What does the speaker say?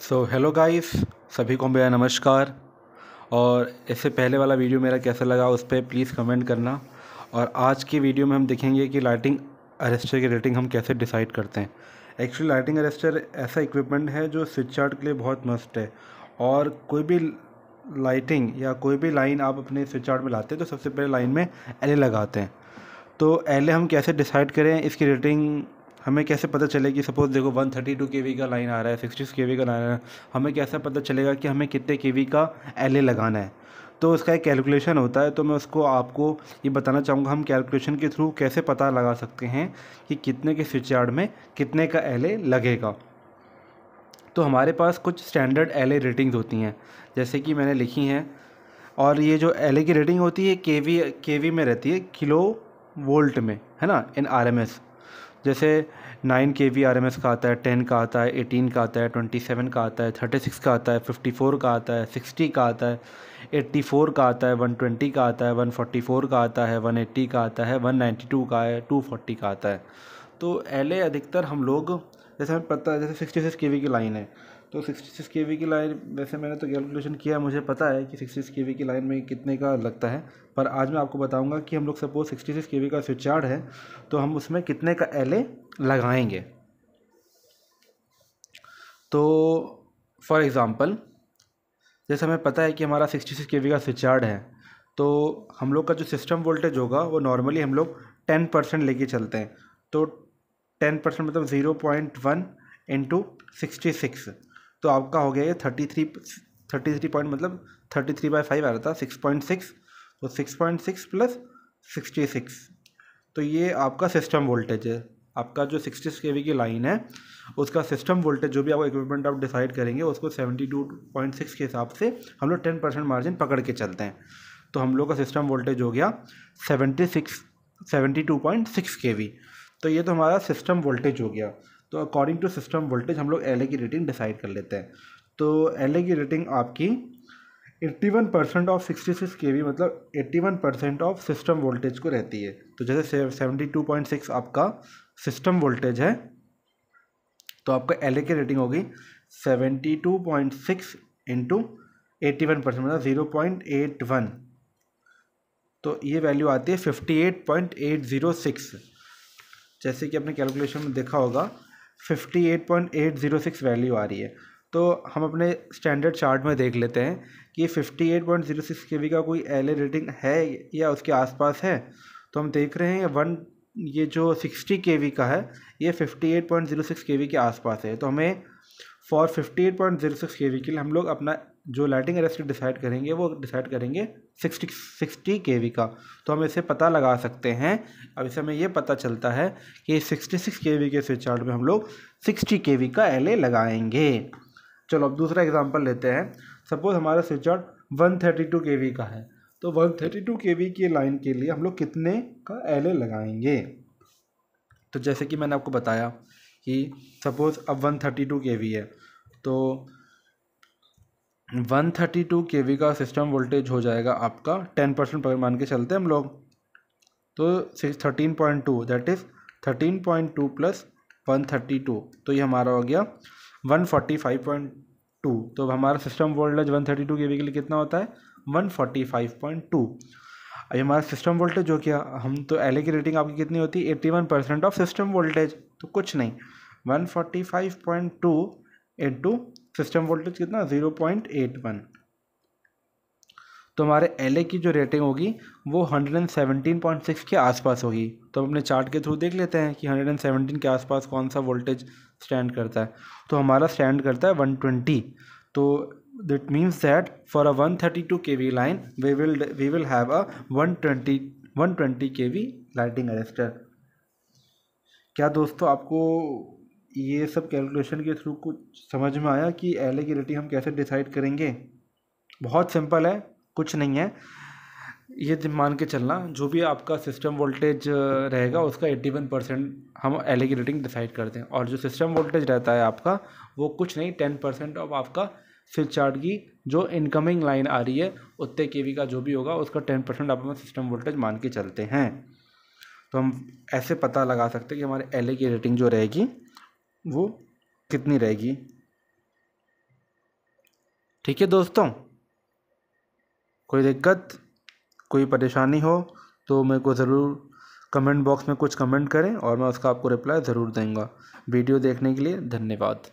So hello guys सभी को मेरा नमस्कार। और इससे पहले वाला वीडियो मेरा कैसा लगा उस पर प्लीज़ कमेंट करना। और आज की वीडियो में हम देखेंगे कि लाइटिंग अरेस्टर की रेटिंग हम कैसे डिसाइड करते हैं। एक्चुअली लाइटिंग अरेस्टर ऐसा इक्विपमेंट है जो स्विच चार्ट के लिए बहुत मस्त है। और कोई भी लाइटिंग या कोई भी लाइन आप अपने स्विच चार्ट में लाते हैं तो सबसे पहले लाइन में एल लगाते हैं। तो एल हम कैसे डिसाइड करें, इसकी रेटिंग हमें कैसे पता चले कि सपोज़ देखो 132 थर्टी टू के लाइन आ रहा है सिक्सटी के वी का लाइन आ रहा है, हमें कैसे पता चलेगा कि हमें कितने के का एल लगाना है? तो उसका एक कैलकुलेशन होता है तो मैं उसको आपको ये बताना चाहूँगा, हम कैलकुलेशन के थ्रू कैसे पता लगा सकते हैं कि कितने के स्विच यार्ड में कितने का एल लगेगा? तो हमारे पास कुछ स्टैंडर्ड एल रेटिंग्स होती हैं, जैसे कि मैंने लिखी हैं, और ये जो एल की रेटिंग होती है के वी में रहती है, किलो वोल्ट में, है ना, इन आर एम एस जैसे nine K V R M S का आता है टेन का आता है एटीन का आता है ट्वेंटी सेवन का आता है थर्टी सिक्स का आता है फिफ्टी फोर का आता है सिक्सटी का आता है एट्टी फोर का आता है वन ट्वेंटी का आता है वन फोर्टी फोर का आता है वन एट्टी का आता है वन नाइन्टी टू का है टू फोर्टी का आता है तो एल अधिकतर हम लोग जैसे हमें पता है जैसे सिक्सटी सिक्स के वी की लाइन है तो सिक्सटी सिक्स के वी की लाइन वैसे मैंने तो कैलकुलेशन किया है, मुझे पता है कि सिक्सटी सिक्स के वी की लाइन में कितने का लगता है। पर आज मैं आपको बताऊँगा कि हम लोग suppose sixty six K V का स्विच चार्ट है तो हम उसमें कितने का एल लगाएँगे। तो फॉर एग्ज़ाम्पल जैसे हमें पता है कि हमारा सिक्सटी सिक्स के वी का स्विच चार्ट है तो हम लोग का जो सिस्टम वोल्टेज होगा, वो नॉर्मली हम लोग टेन परसेंट लेके चलते हैं। तो टेन परसेंट मतलब zero point one into sixty six तो आपका हो गया ये thirty three thirty three point मतलब थर्टी थ्री बाई फाइव आ रहा था सिक्स पॉइंट सिक्स तो six point six plus sixty six तो ये आपका सिस्टम वोल्टेज है। आपका जो सिक्सटी के वी की लाइन है, उसका सिस्टम वोल्टेज जो भी आपको इक्विपमेंट आप डिसाइड करेंगे, उसको सेवेंटी टू पॉइंट सिक्स के हिसाब से हम लोग टेन परसेंट मार्जिन पकड़ के चलते हैं। तो हम लोग का सिस्टम वोल्टेज हो गया seventy six seventy two point six K V तो ये तो हमारा सिस्टम वोल्टेज हो गया। तो अकॉर्डिंग टू सिस्टम वोल्टेज हम लोग एल की रेटिंग डिसाइड कर लेते हैं। तो एल की रेटिंग आपकी 81 परसेंट ऑफ़ 66 के वी मतलब 81 परसेंट ऑफ़ सिस्टम वोल्टेज को रहती है। तो जैसे 72.6 आपका सिस्टम वोल्टेज है तो आपका एल की रेटिंग होगी 72.6 इंटू एट्टी वन परसेंट मतलब ज़ीरो पॉइंट एट वन तो ये वैल्यू आती है fifty eight point eight zero six जैसे कि आपने कैलकुलेशन में देखा होगा fifty eight point eight zero six value आ रही है। तो हम अपने स्टैंडर्ड चार्ट में देख लेते हैं कि fifty eight point zero six के कोई एल रेटिंग है या उसके आसपास है? तो हम देख रहे हैं वन, ये जो सिक्सटी के वी का है, ये fifty eight point zero six K V के आसपास है। तो हमें for fifty eight point zero six K V के लिए हम लोग अपना जो लाइटिंग अरेस्ट डिसाइड करेंगे, वो डिसाइड करेंगे सिक्सटी सिक्सटी के वी का। तो हम इसे पता लगा सकते हैं। अब इसे हमें ये पता चलता है कि सिक्सटी सिक्स के वी के स्विच चार्ट में हम लोग सिक्सटी के वी का एल ए लगाएँगे। चलो, अब दूसरा एग्जांपल लेते हैं। सपोज़ हमारा switch chart one thirty two K V का है। तो one thirty two K V की लाइन के लिए हम लोग कितने का एल ए लगाएँगे? तो जैसे कि मैंने आपको बताया कि सपोज़ अब one thirty two K V है तो one thirty two K V का सिस्टम वोल्टेज हो जाएगा आपका टेन परसेंट पर मान के चलते हम लोग। तो six thirteen point two that is thirteen point two plus one thirty two तो ये हमारा हो गया one forty five point two तो हमारा system voltage one thirty two K V के लिए कितना होता है? One forty five point two अभी हमारा सिस्टम वोल्टेज जो क्या हम तो एल की रेटिंग आपकी कितनी होती? है eighty one percent of system voltage तो कुछ नहीं। One forty five point two eight two system voltage कितना? ज़ीरो पॉइंट एट वन तो हमारे एल की जो रेटिंग होगी, वो hundred and seventeen point six के आसपास होगी। तो हम अपने चार्ट के थ्रू देख लेते हैं कि हंड्रेड एंड सेवनटीन के आसपास कौन सा वोल्टेज स्टैंड करता है। तो हमारा स्टैंड करता है वन ट्वेंटी तो a one thirty two K V line we will we will have a one twenty K V lighting arrester क्या दोस्तों आपको ये सब कैलकुलेशन के थ्रू कुछ समझ में आया कि एल की रेटिंग हम कैसे डिसाइड करेंगे? बहुत सिंपल है, कुछ नहीं है। ये मान के चलना, जो भी आपका सिस्टम वोल्टेज रहेगा, उसका एट्टी वन परसेंट हम एल की रेटिंग डिसाइड करते हैं। और जो सिस्टम वोल्टेज रहता है आपका, वो कुछ नहीं टेन परसेंट ऑफ़ आपका स्विच चार्ट की जो इनकमिंग लाइन आ रही है उतने के का जो भी होगा, उसका टेन परसेंट आप सिस्टम वोल्टेज मान के चलते हैं। तो हम ऐसे पता लगा सकते हैं कि हमारे एल की रेटिंग जो रहेगी, वो कितनी रहेगी। ठीक है दोस्तों? कोई दिक्कत, कोई परेशानी हो तो मेरे को ज़रूर कमेंट बॉक्स में कुछ कमेंट करें और मैं उसका आपको रिप्लाई ज़रूर दूँगा। वीडियो देखने के लिए धन्यवाद।